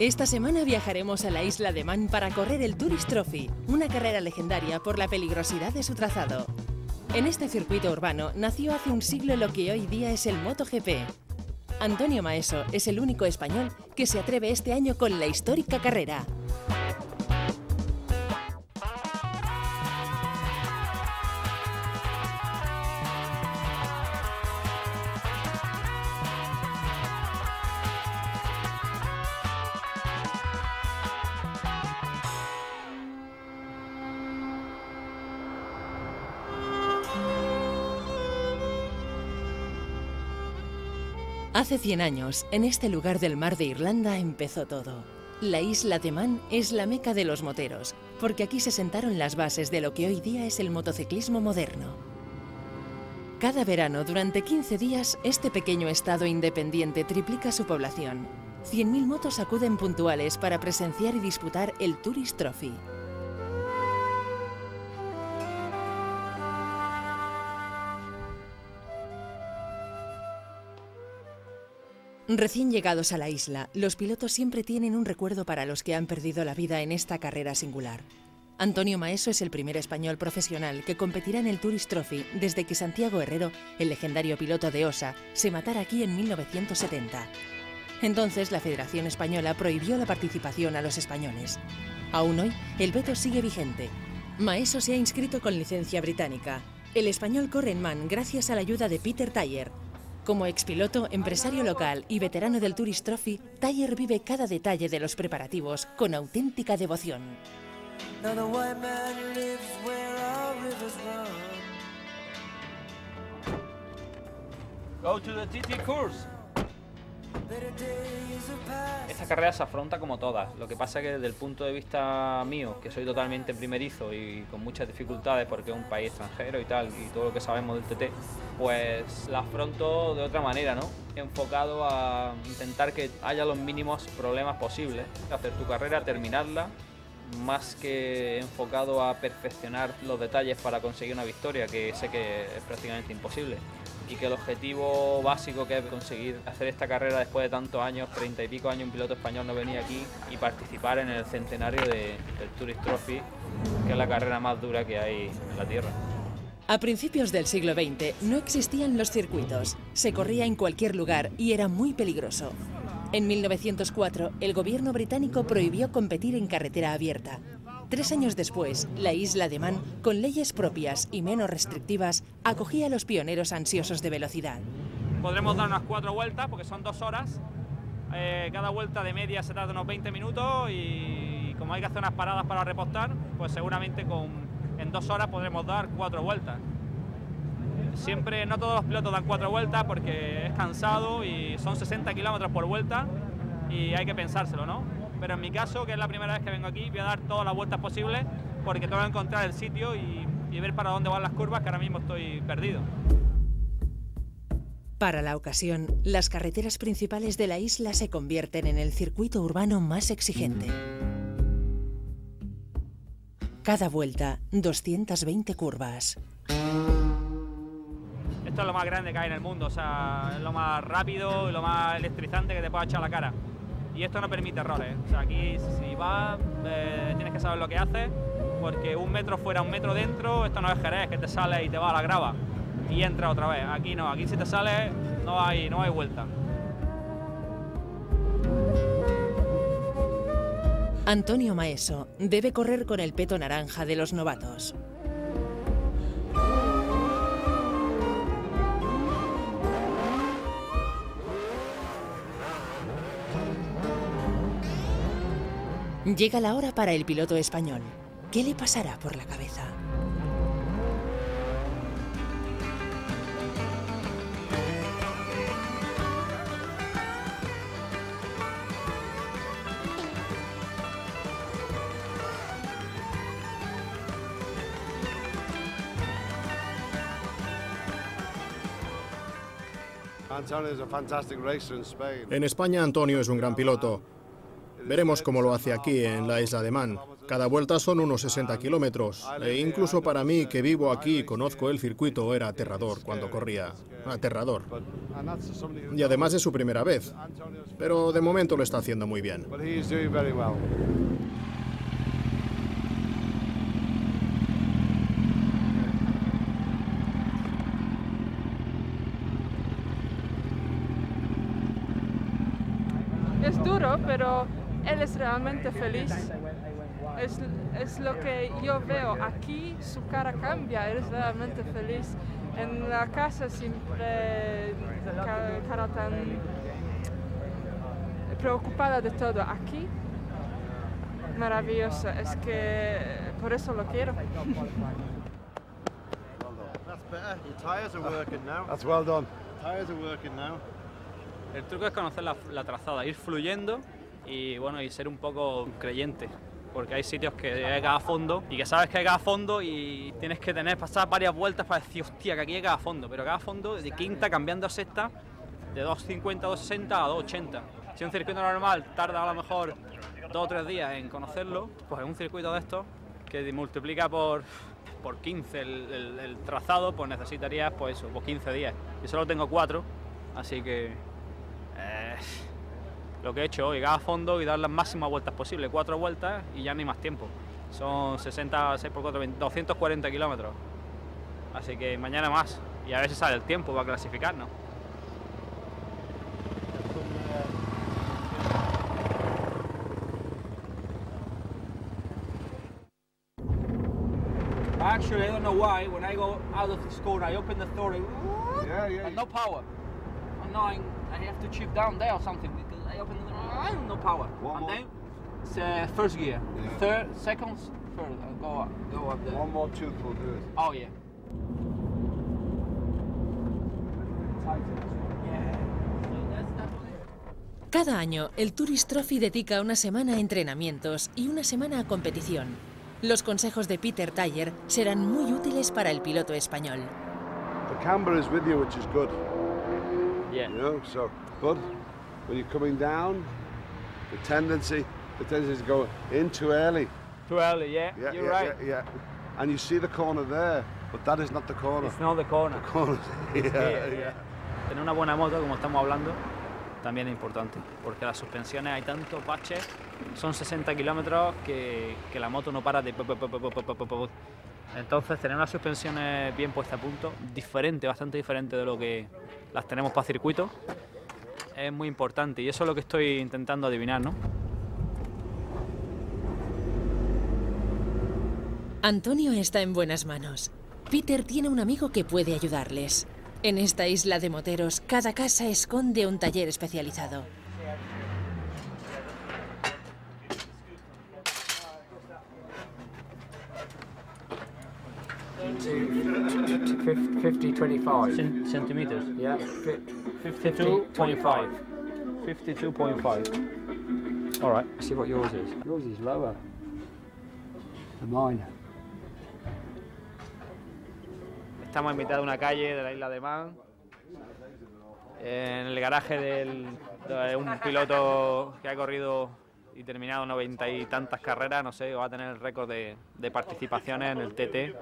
Esta semana viajaremos a la isla de Man para correr el Tourist Trophy, una carrera legendaria por la peligrosidad de su trazado. En este circuito urbano nació hace un siglo lo que hoy día es el MotoGP. Antonio Maeso es el único español que se atreve este año con la histórica carrera. Hace 100 años, en este lugar del mar de Irlanda empezó todo. La isla de Man es la meca de los moteros, porque aquí se sentaron las bases de lo que hoy día es el motociclismo moderno. Cada verano, durante 15 días, este pequeño estado independiente triplica su población. 100.000 motos acuden puntuales para presenciar y disputar el Tourist Trophy. Recién llegados a la isla, los pilotos siempre tienen un recuerdo para los que han perdido la vida en esta carrera singular. Antonio Maeso es el primer español profesional que competirá en el Tourist Trophy desde que Santiago Herrero, el legendario piloto de OSA, se matara aquí en 1970. Entonces la Federación Española prohibió la participación a los españoles. Aún hoy, el veto sigue vigente. Maeso se ha inscrito con licencia británica. El español corre en Man gracias a la ayuda de Peter Tayer, como expiloto, empresario local y veterano del Tourist Trophy, Taller vive cada detalle de los preparativos con auténtica devoción. Go to the TT course. Esta carrera se afronta como todas, lo que pasa es que desde el punto de vista mío, que soy totalmente primerizo y con muchas dificultades porque es un país extranjero y tal, y todo lo que sabemos del TT, pues la afronto de otra manera, ¿no? Enfocado a intentar que haya los mínimos problemas posibles, hacer tu carrera, terminarla, más que enfocado a perfeccionar los detalles para conseguir una victoria, que sé que es prácticamente imposible y que el objetivo básico que es conseguir hacer esta carrera después de tantos años, treinta y pico años, un piloto español no venía aquí y participar en el centenario de, del Tourist Trophy, que es la carrera más dura que hay en la Tierra. A principios del siglo XX no existían los circuitos, se corría en cualquier lugar y era muy peligroso. En 1904, el gobierno británico prohibió competir en carretera abierta, Tres años después, la isla de Man, con leyes propias y menos restrictivas, acogía a los pioneros ansiosos de velocidad. Podremos dar unas cuatro vueltas, porque son dos horas. Eh, cada vuelta de media se tarda unos 20 minutos y como hay que hacer unas paradas para repostar, pues seguramente con, en dos horas podremos dar cuatro vueltas. Siempre, no todos los pilotos dan cuatro vueltas porque es cansado y son 60 kilómetros por vuelta y hay que pensárselo, ¿no? pero en mi caso, que es la primera vez que vengo aquí, voy a dar todas las vueltas posibles porque tengo que encontrar el sitio y, ver para dónde van las curvas, que ahora mismo estoy perdido. Para la ocasión, las carreteras principales de la isla se convierten en el circuito urbano más exigente. Cada vuelta, 220 curvas. Esto es lo más grande que hay en el mundo, o sea, es lo más rápido y lo más electrizante que te pueda echar la cara y esto no permite errores. O sea, aquí si vas eh, tienes que saber lo que haces, porque un metro fuera, un metro dentro, esto no es Jerez, que te sale y te va a la grava y entra otra vez. Aquí no, aquí si te sale no hay, no hay vuelta. Antonio Maeso debe correr con el peto naranja de los novatos. Llega la hora para el piloto español. ¿Qué le pasará por la cabeza? En España Antonio es un gran piloto. Veremos cómo lo hace aquí en la isla de Man. Cada vuelta son unos 60 kilómetros. E incluso para mí, que vivo aquí y conozco el circuito, era aterrador cuando corría. Aterrador. Y además es su primera vez. Pero de momento lo está haciendo muy bien. Duro, pero él es realmente feliz. Es, es, lo que yo veo aquí, su cara cambia, él es realmente feliz. En la casa siempre cara, tan preocupada de todo. Aquí, maravilloso, es que por eso lo quiero. That's well done. Tires are working now. El truco es conocer la, trazada, ir fluyendo y bueno y ser un poco creyente. Porque hay sitios que hay a fondo y que sabes que hay a fondo y tienes que tener, pasar varias vueltas para decir, hostia, que aquí hay a fondo. Pero a fondo, de quinta cambiando a sexta, de 2.50 2.60 a 2.80. Si un circuito normal tarda a lo mejor dos o tres días en conocerlo, pues en un circuito de estos que multiplica por, por 15 el, el, el trazado, pues necesitarías pues eso, pues 15 días. Yo solo tengo cuatro, así que eh, lo que he hecho hoy, llegar a fondo y dar las máximas vueltas posibles, cuatro vueltas y ya ni más tiempo. Son 60, 6 por 4, 20, 240 kilómetros. Así que mañana más y a ver si sale el tiempo para clasificarnos. Actually, I don't know why. When I go out of this corner, I open the door and, Yeah, yeah. and no power. I'm not. I have to chip down there or something because I open the no power. One and more. then it's uh, first gear, Yeah. third, second, third. and go up, go up there. One more tooth will do it. Oh yeah. Cada año, el Tourist Trophy dedica una semana a entrenamientos y una semana a competición. Los consejos de Peter Tayer serán muy útiles para el piloto español. The camber is with you, which is good. Yeah. You know, so but when you're coming down, the tendency, the tendency is to go in too early. Too early, yeah. Yeah, You're yeah, right. yeah, yeah. And you see the corner there, but that is not the corner. It's not the corner. The corner. yeah, Yeah. Tener una buena moto, como estamos hablando, también es importante, porque las suspensiones hay tantos baches, son 60 kilómetros que, que la moto no para de... Entonces, tener unas suspensiones bien puestas a punto, diferente, bastante diferente de lo que las tenemos para circuito, es muy importante y eso es lo que estoy intentando adivinar, ¿no? Antonio está en buenas manos. Peter tiene un amigo que puede ayudarles. En esta isla de moteros, cada casa esconde un taller especializado. Fif- 50, 25. Centímetros. Yeah, fi- 52, 25. 52.5. All right. see what yours is. Yours is lower than mine. Estamos en mitad de una calle de la isla de Man. En el garaje del- de un piloto que ha corrido y terminado noventa y tantas carreras, no sé, va a tener el récord de, de participaciones en el TT.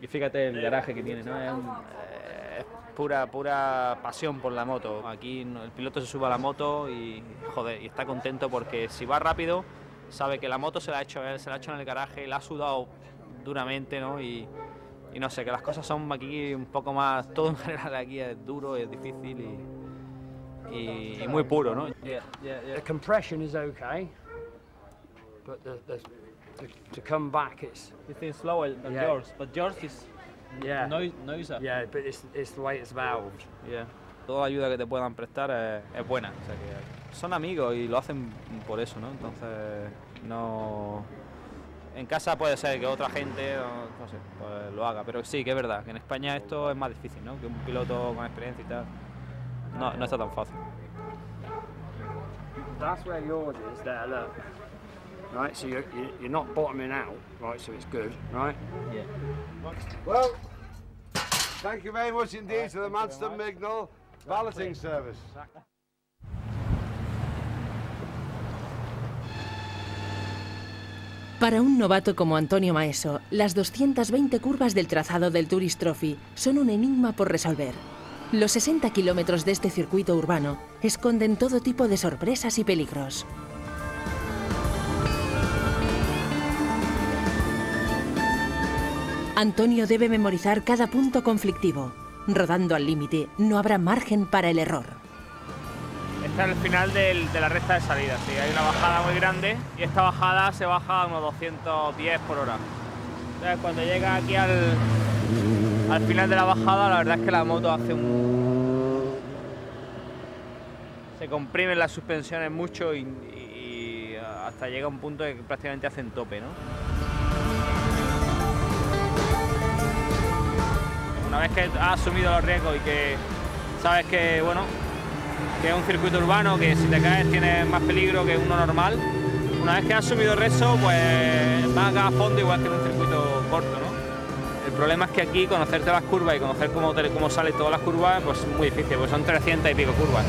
Y fíjate el garaje que tiene, ¿no? Es, un- eh, es pura, pura pasión por la moto. Aquí el piloto se sube a la moto y, joder, y está contento porque si va rápido, sabe que la moto se la ha hecho él, se la ha hecho en el garaje, la ha sudado duramente, ¿no? Y, y no sé, que las cosas son aquí un poco más, todo en general aquí es duro, es difícil y, y, y muy puro, ¿no? The compression is okay, but the, the, the to come back, it's It's slower than Yeah. yours, but yours is yeah, noiser. yeah, but it's it's the way it's valved. Yeah. Toda la ayuda que te puedan prestar es, es buena. O sea que son amigos y lo hacen por eso, ¿no? Entonces, no. En casa puede ser que otra gente, no sé, pues lo haga. Pero sí, que es verdad, que en España esto es más difícil, ¿no? Que un piloto con experiencia y tal. No, no está tan fácil. That's where yours is. There, look. Right, so you're you- you're not bottoming out, right? So it's good, right? Well, thank you very much indeed to the Manston Mignal balloting service. Para un novato como Antonio Maeso, las 220 curvas del trazado del Tourist Trophy son un enigma por resolver. Los 60 kilómetros de este circuito urbano esconden todo tipo de sorpresas y peligros. Antonio debe memorizar cada punto conflictivo. Rodando al límite, no habrá margen para el error. Este es el final de la recta de salida, sí, hay una bajada muy grande y esta bajada se baja a unos 210 por hora. Entonces cuando llega aquí al, al final de la bajada, la verdad es que la moto hace un... Se comprimen las suspensiones mucho y, hasta llega un punto que prácticamente hacen tope, ¿no? Una vez que has asumido los riesgos y que sabes que, bueno, que es un circuito urbano, que si te caes tienes más peligro que uno normal, una vez que has asumido eso, pues vas a fondo igual que en un circuito corto, ¿no? Problema es que aquí conocerte las curvas y conocer cómo, te- cómo salen todas las curvas, pues es muy difícil, pues son 300 y pico curvas.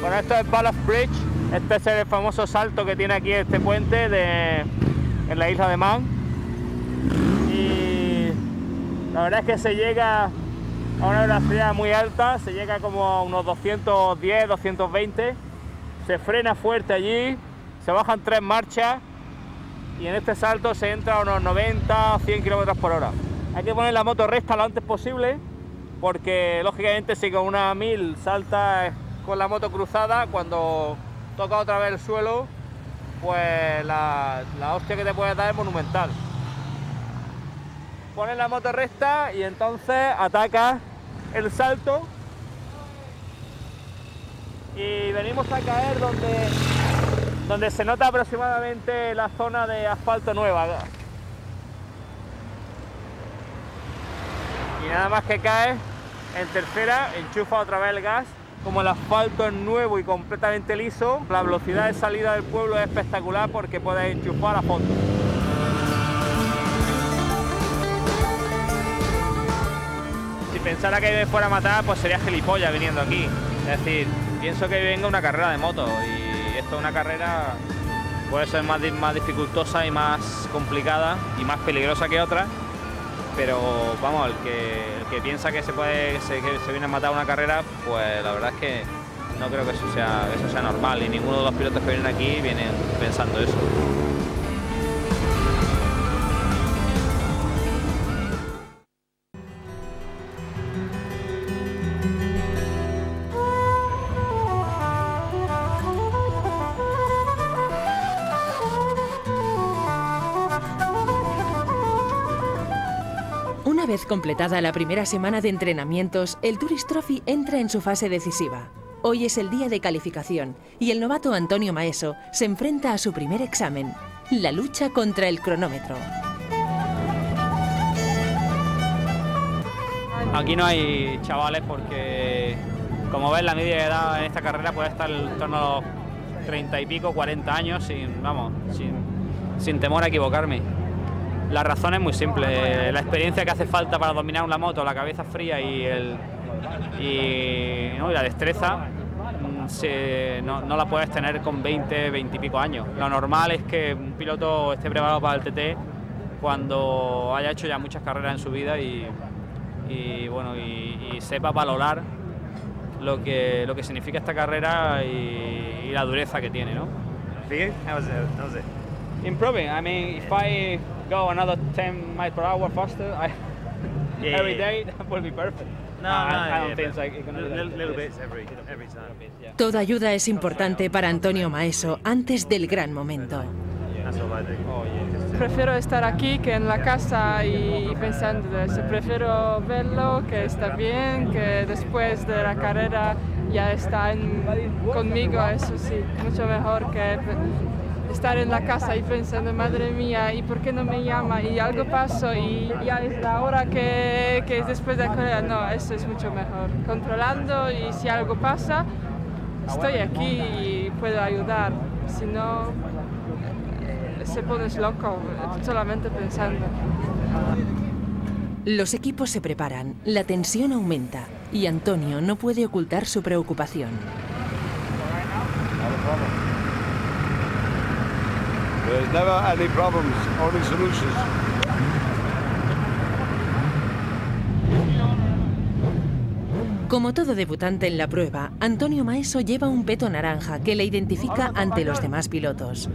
Bueno, esto es Ballast Bridge, este es el famoso salto que tiene aquí este puente de, en la isla de Man. Y la verdad es que se llega a una velocidad muy alta, se llega como a unos 210, 220, se frena fuerte allí, se bajan tres marchas y en este salto se entra a unos 90, 100 kilómetros por hora. Hay que poner la moto recta lo antes posible porque lógicamente si con una 1000 saltas con la moto cruzada, cuando toca otra vez el suelo, pues la, la hostia que te puede dar es monumental. Pones la moto recta y entonces atacas el salto y venimos a caer donde, donde se nota aproximadamente la zona de asfalto nueva. Y nada más que caes en tercera, enchufa otra vez el gas. Como el asfalto es nuevo y completamente liso, la velocidad de salida del pueblo es espectacular porque puedes enchufar a fondo. Si pensara que fuera a matar, pues sería gilipollas viniendo aquí. Es decir, pienso que venga una carrera de moto y esto es una carrera puede ser más, más dificultosa y más complicada y más peligrosa que otras, pero vamos, el que, el que piensa que se puede se, que se viene a matar una carrera, pues la verdad es que no creo que eso sea, eso sea normal y ninguno de los pilotos que vienen aquí vienen pensando eso. Una vez completada la primera semana de entrenamientos, el Tourist Trophy entra en su fase decisiva. Hoy es el día de calificación y el novato Antonio Maeso se enfrenta a su primer examen, la lucha contra el cronómetro. Aquí no hay chavales porque, como ves, la media edad en esta carrera puede estar en torno a los 30 y pico, 40 años, sin, vamos, sin temor a equivocarme. La razón es muy simple, la experiencia que hace falta para dominar una moto, la cabeza fría y, el, y, ¿no? y la destreza mm, se- no, no la puedes tener con 20, 20 y pico años. Lo normal es que un piloto esté preparado para el TT cuando haya hecho ya muchas carreras en su vida y, y, bueno y, y sepa valorar lo que lo que significa esta carrera y, y la dureza que tiene, ¿no? How was it? How was it? Improving. I mean, if I go another 10 miles per hour faster, I, Yeah, every yeah, day that will be perfect. No, I, no, I don't yeah, think but so. It's gonna be little, like little this. bits every every time. Yeah. Toda ayuda es importante para Antonio Maeso antes del gran momento. Oh. Prefiero estar aquí que en la casa y pensando de eso. Prefiero verlo, que está bien, que después de la carrera ya está en- conmigo, eso sí, mucho mejor que estar en la casa y pensando, madre mía, ¿y por qué no me llama? Y algo pasó y ya es la hora que, que es después de carrera. No, eso es mucho mejor. Controlando y si algo pasa, estoy aquí y puedo ayudar. Si no, se pones loco solamente pensando. Los equipos se preparan, la tensión aumenta y Antonio no puede ocultar su preocupación. There's never any problems, only solutions. Como todo debutante en la prueba, Antonio Maeso lleva un peto naranja que le identifica ante los demás pilotos.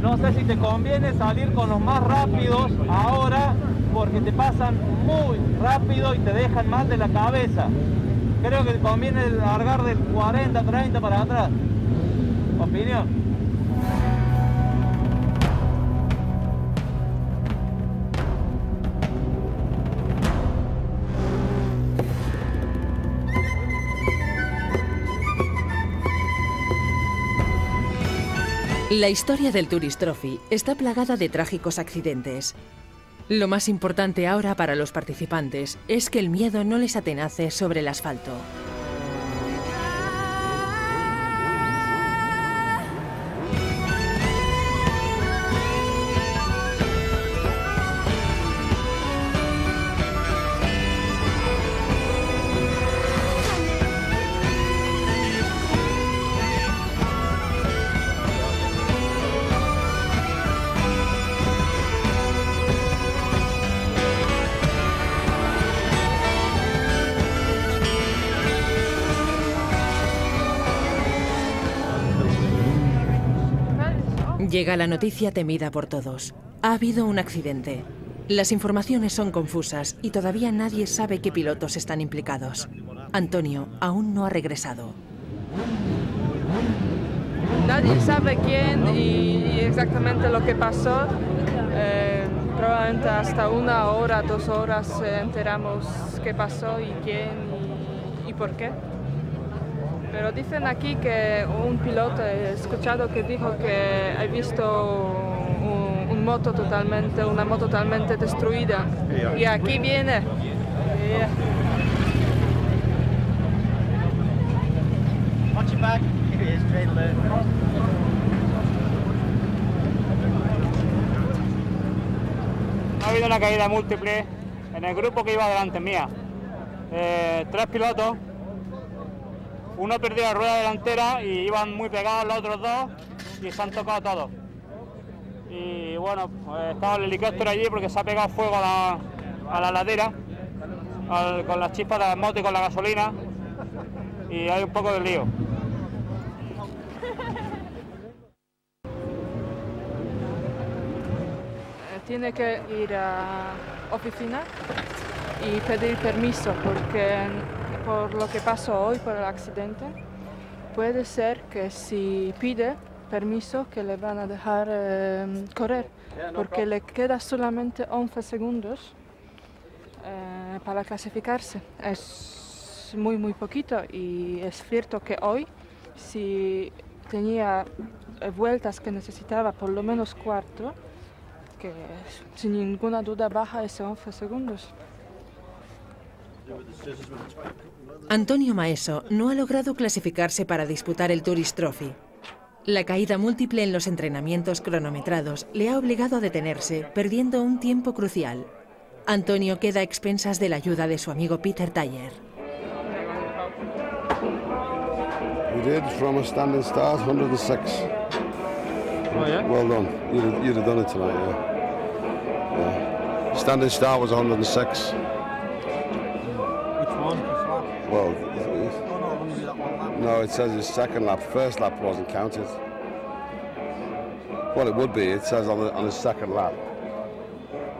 No sé si te conviene salir con los más rápidos ahora porque te pasan muy rápido y te dejan mal de la cabeza. Creo que te conviene largar del 40, 30 para atrás. ¿Opinión? La historia del Tourist Trophy está plagada de trágicos accidentes. Lo más importante ahora para los participantes es que el miedo no les atenace sobre el asfalto. Llega la noticia temida por todos. Ha habido un accidente. Las informaciones son confusas y todavía nadie sabe qué pilotos están implicados. Antonio aún no ha regresado. Nadie sabe quién y, exactamente lo que pasó. Eh, probablemente hasta una hora, dos horas eh, enteramos qué pasó y quién y por qué. Pero dicen aquí que un piloto, he escuchado que dijo que ha visto un, un moto totalmente, una moto totalmente destruida. Y aquí viene. Yeah. Watch your back. Here it is, straight alert. Ha habido una caída múltiple en el grupo que iba delante mía. Eh, tres pilotos. Uno perdió la rueda delantera y iban muy pegados los otros dos y se han tocado todos. Y bueno, pues estaba el helicóptero allí porque se ha pegado fuego a la, a la ladera con las chispas de las motos y con la gasolina y hay un poco de lío. Eh, tiene que ir a oficina y pedir permiso porque por lo que pasó hoy, por el accidente, puede ser que si pide permiso que le van a dejar eh, correr porque le queda solamente 11 segundos eh, para clasificarse. Es muy, muy poquito y es cierto que hoy si tenía eh, vueltas que necesitaba por lo menos cuatro, que sin ninguna duda baja ese 11 segundos. Antonio Maeso no ha logrado clasificarse para disputar el Tourist Trophy. La caída múltiple en los entrenamientos cronometrados le ha obligado a detenerse, perdiendo un tiempo crucial. Antonio queda a expensas de la ayuda de su amigo Peter Taller. We did from a standing start, 106. Oh, yeah? Well done. You'd have, you'd have done it tonight, yeah. yeah. Standing start was 106. Well, no, it says his second lap. First lap wasn't counted. Well, it would be. It says on, the, on his second lap.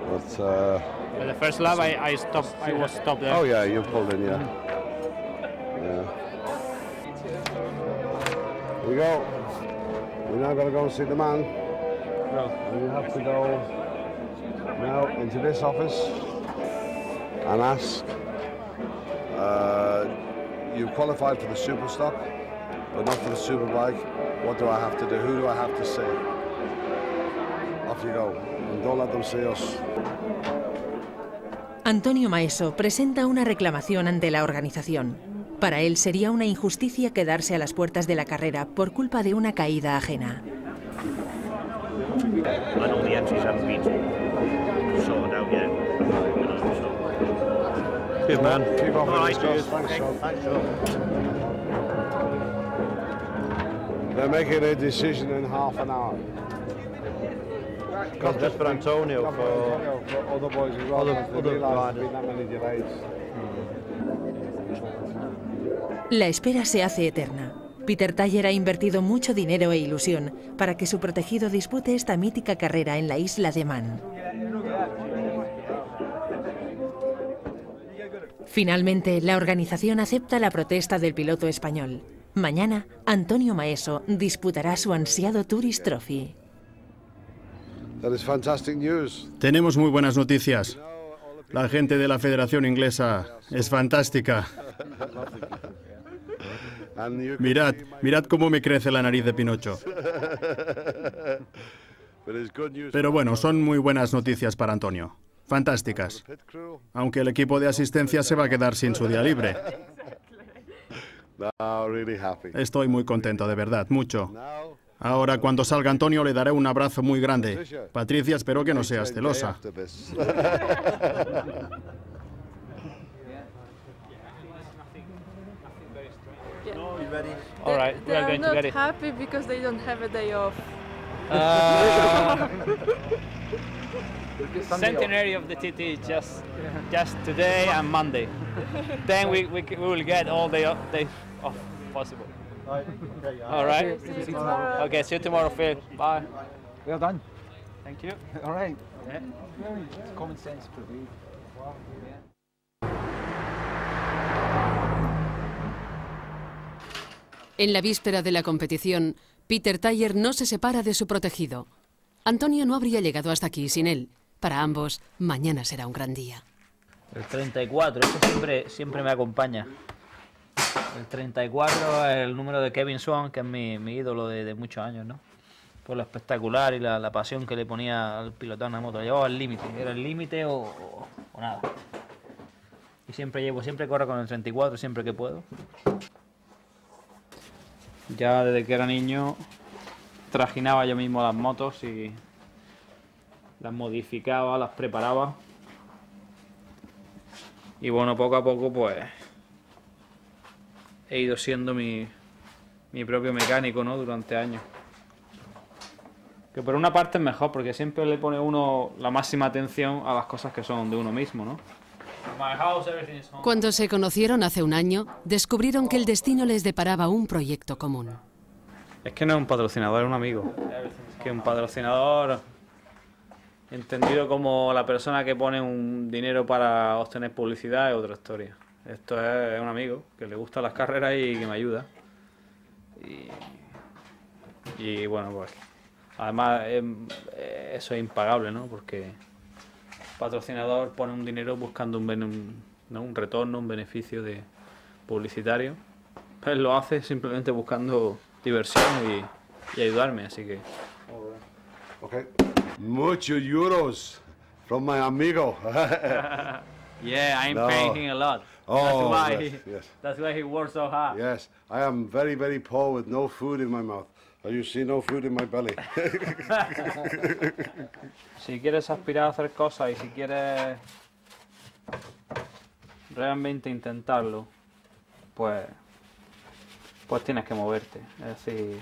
But, uh, the first lap I, I stopped, I was stopped there. oh yeah, you pulled in, yeah. Yeah. Here we go. We're now going to go and see the man. And you have to go now into this office and ask. Uh, you qualified for the super stock, but not for the super bike. What do I have to do? Who do I have to see? Off you go. And don't let them see us. Antonio Maeso presenta una reclamación ante la organización. Para él sería una injusticia quedarse a las puertas de la carrera por culpa de una caída ajena. Good man. Keep with right, Gus. Thanks, Sean. Thanks, Sean. They're making a decision in half an hour. Not just for Antonio, for for other boys as well. other- other riders. been that many delays. La espera se hace eterna. Peter Taller ha invertido mucho dinero e ilusión para que su protegido dispute esta mítica carrera en la isla de Man. Finalmente, la organización acepta la protesta del piloto español. Mañana, Antonio Maeso disputará su ansiado Tourist Trophy. Tenemos muy buenas noticias. La gente de la Federación Inglesa es fantástica. Mirad, mirad cómo me crece la nariz de Pinocho. Pero bueno, son muy buenas noticias para Antonio. Fantásticas. Aunque el equipo de asistencia se va a quedar sin su día libre. Estoy muy contento, de verdad, mucho. Ahora, cuando salga Antonio, le daré un abrazo muy grande. Patricia, espero que no seas celosa. we are are centenary of the TT is just just today and Monday. then we, we, we will get all day off, day off possible. All right. See you tomorrow. Okay. See you tomorrow, Phil. Bye. Well done. Thank you. All right. Common sense prevailed. En la víspera de la competición, Peter Taller no se separa de su protegido. Antonio no habría llegado hasta aquí sin él. Para ambos, mañana será un gran día. El 34, ese siempre, siempre me acompaña. El 34 es el número de Kevin Swan, que es mi, mi ídolo de, muchos años, ¿no? Por lo espectacular y la, pasión que le ponía al pilotar una moto. Llevaba al límite, era el límite o- o nada. Y siempre llevo, siempre corro con el 34, siempre que puedo. Ya desde que era niño trajinaba yo mismo las motos y las modificaba, las preparaba. Y bueno, poco a poco pues he ido siendo mi, mi propio mecánico, ¿no? Durante años. Que por una parte es mejor porque siempre le pone uno la máxima atención a las cosas que son de uno mismo, ¿no? Cuando se conocieron hace un año, descubrieron que el destino les deparaba un proyecto común. Es que no es un patrocinador, es un amigo. Que un patrocinador, entendido como la persona que pone un dinero para obtener publicidad, es otra historia. Esto es un amigo que le gustan las carreras y que me ayuda. Y, bueno, pues además em, eh, eso es impagable, ¿no? Porque el patrocinador pone un dinero buscando un, un- un retorno, un beneficio de publicitario. Él lo hace simplemente buscando diversión y, y ayudarme, así que Okay. Muchos euros from my amigo. yeah, I'm No. paying a lot. Oh, that's why yes, he, yes. that's why he works so hard. yes, I am very, very poor with no food in my mouth. You see, no food in my belly. Si quieres aspirar a hacer cosas y si quieres realmente intentarlo, pues pues tienes que moverte. Es decir,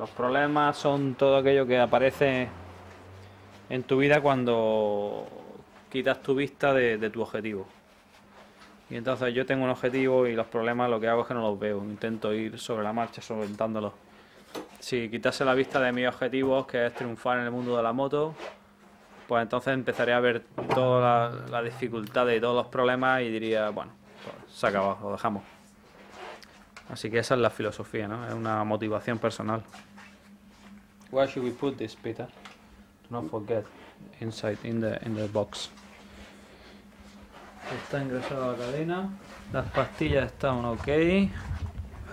los problemas son todo aquello que aparece en tu vida cuando quitas tu vista de, tu objetivo. Y entonces yo tengo un objetivo y los problemas lo que hago es que no los veo. Intento ir sobre la marcha solventándolos. Si quitase la vista de mis objetivos, que es triunfar en el mundo de la moto, pues entonces empezaré a ver toda la, la dificultad de todos los problemas y diría, bueno, pues se acabó, lo dejamos. Así que esa es la filosofía, ¿no? Es una motivación personal. Where should we put this, Peter? Do not forget. Inside, in the, in the box. Está ingresada la cadena. Las pastillas están ok.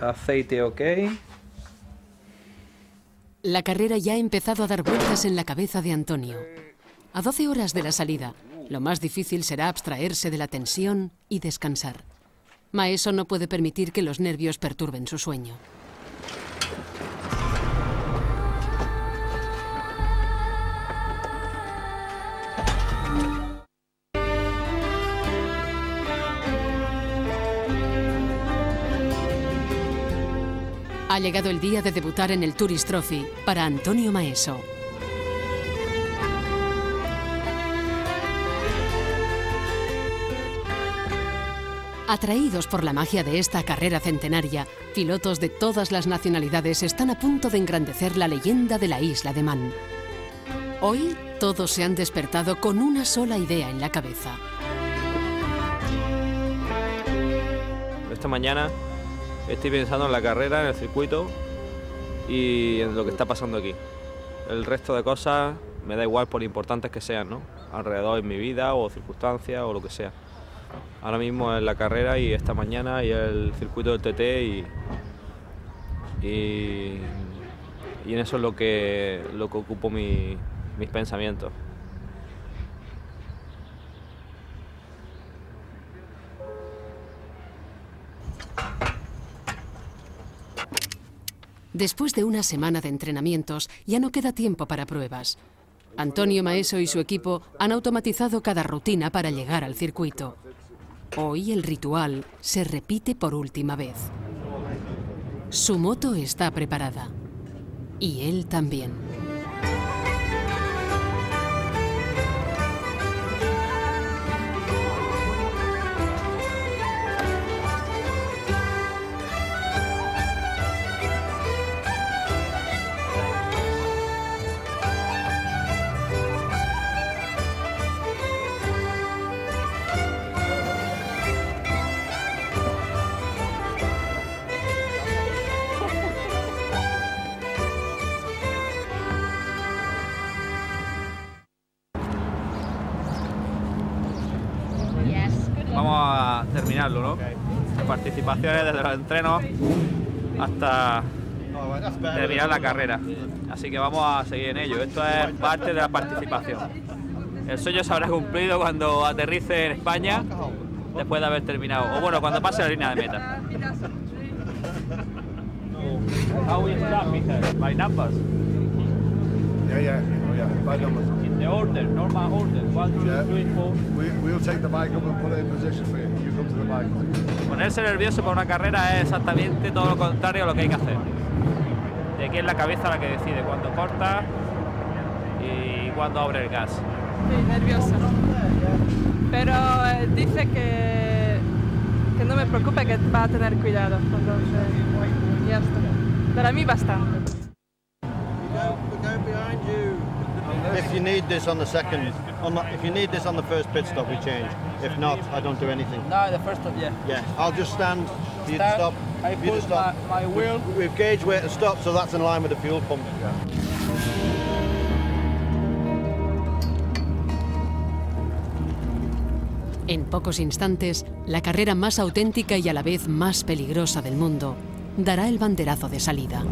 Aceite ok. La carrera ya ha empezado a dar vueltas en la cabeza de Antonio. A 12 horas de la salida, lo más difícil será abstraerse de la tensión y descansar. Maeso no puede permitir que los nervios perturben su sueño. Ha llegado el día de debutar en el Tourist Trophy para Antonio Maeso. Atraídos por la magia de esta carrera centenaria, pilotos de todas las nacionalidades están a punto de engrandecer la leyenda de la isla de Man. Hoy todos se han despertado con una sola idea en la cabeza. Esta mañana estoy pensando en la carrera, en el circuito y en lo que está pasando aquí. El resto de cosas me da igual por importantes que sean, ¿no? Alrededor en mi vida o circunstancias o lo que sea. Ahora mismo es la carrera y esta mañana y el circuito del TT y, y, en eso es lo que, lo que ocupo mi- mis pensamientos. Después de una semana de entrenamientos, ya no queda tiempo para pruebas. Antonio Maeso y su equipo han automatizado cada rutina para llegar al circuito. Hoy el ritual se repite por última vez. Su moto está preparada. Y él también. Desde los entrenos hasta terminar la carrera. Así que vamos a seguir en ello. Esto es parte de la participación. El sueño se habrá cumplido cuando aterrice en España después de haber terminado. O bueno, cuando pase la línea de meta. How we start, Michael? By numbers. Yeah, yeah, yeah, by numbers. In the order, normal order. One, two, Yeah. three, four. We, we'll take the bike up and put it in position for you. Ponerse nervioso para una carrera es exactamente todo lo contrario a lo que hay que hacer. De aquí es la cabeza la que decide cuándo corta y cuándo abre el gas. Sí, nerviosa. Pero eh, dice que, que no me preocupe, que va a tener cuidado. Entonces, ya está. Para mí bastante. If you need this on the second, on the, if you need this on the first pit stop, we change. If not, I don't do anything. No, the first yeah. Yeah, I'll just stand for you to Stand, stop. I for you to pull stop. my- my wheel. We've, we've gauge where to stop, so that's in line with the fuel pump. En pocos instantes, la carrera más auténtica y a la vez más peligrosa del mundo dará el banderazo de salida.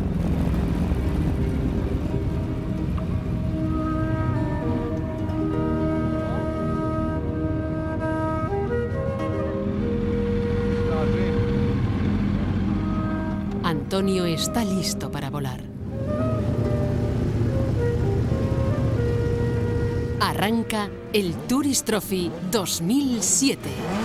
Antonio está listo para volar. Arranca el Tourist Trophy 2007.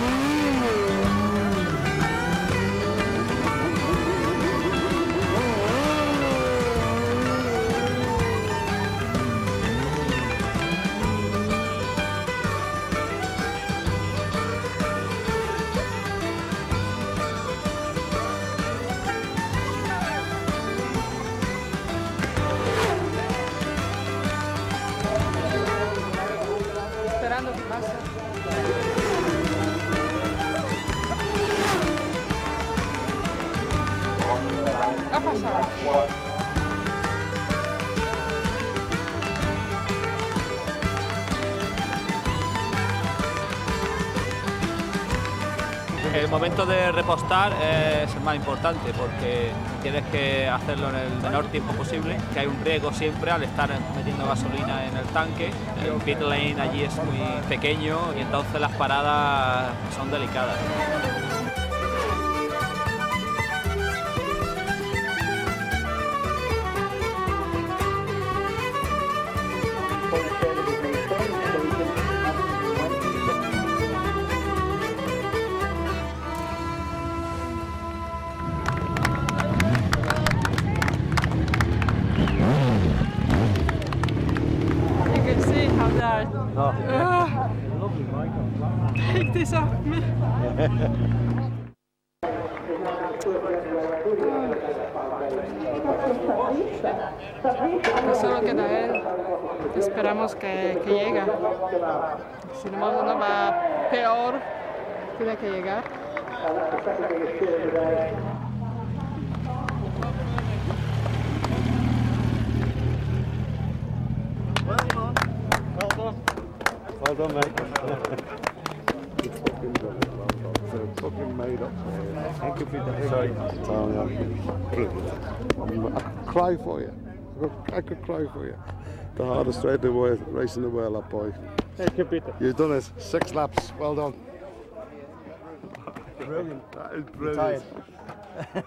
Importante porque tienes que hacerlo en el menor tiempo posible, que hay un riesgo siempre al estar metiendo gasolina en el tanque. El pit lane allí es muy pequeño y entonces las paradas son delicadas. Esperamos que, que llegue. Si no, no va peor, tiene que llegar. Well done, mate. Fucking. It's fucking made up. Thank you, Peter. Sorry. I could cry for you. I could cry for you. The hardest straight in the world, race in the world, that boy. Thank you, Peter. You've done it. Six laps. Well done. Brilliant. That is brilliant.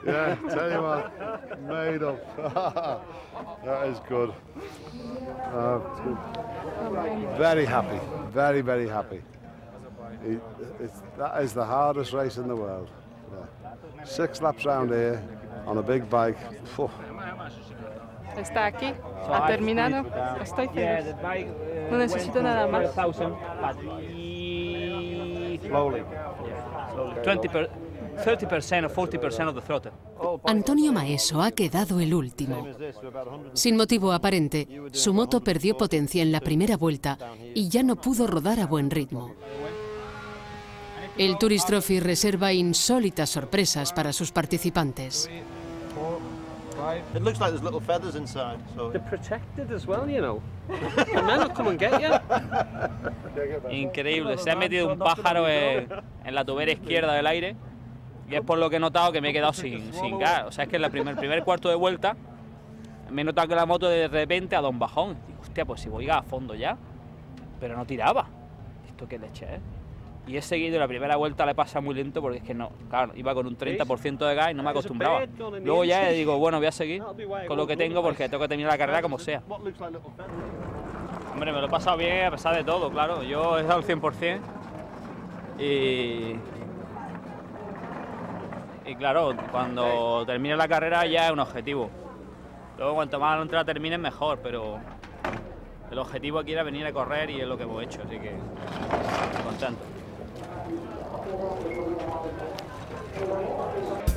yeah, tell you what, made up. that is good. Uh. Very happy, very, very happy. It, it's, that is the hardest race in the world. Yeah. Six laps round here on a big bike. Phew. Está aquí, ha terminado. Estoy feliz. No necesito nada más. Slowly. 20 per, 30% or 40% of the throttle. Antonio Maeso ha quedado el último. Sin motivo aparente, su moto perdió potencia en la primera vuelta y ya no pudo rodar a buen ritmo. El Tourist Trophy reserva insólitas sorpresas para sus participantes. It looks like there's little feathers inside. So They're protected as well, you know. The men will come and get you. Increíble, se ha metido un pájaro en, en la tubera izquierda del aire y es por lo que he notado que me he quedado sin, sin gas. O sea, es que en el primer, primer cuarto de vuelta me he notado que la moto de repente ha dado un bajón. Digo, hostia, pues si voy a fondo ya, pero no tiraba. ¿Esto qué leche es? Y he seguido, la primera vuelta le pasa muy lento porque es que no, claro, iba con un 30% de gas y no me acostumbraba. Luego ya digo, bueno, voy a seguir con lo que tengo porque tengo que terminar la carrera como sea. Hombre, me lo he pasado bien a pesar de todo, claro. Yo he dado el 100% y... Y claro, cuando termine la carrera ya es un objetivo. Luego cuanto más la termine mejor, pero el objetivo aquí era venir a correr y es lo que hemos hecho, así que contento. Thank you.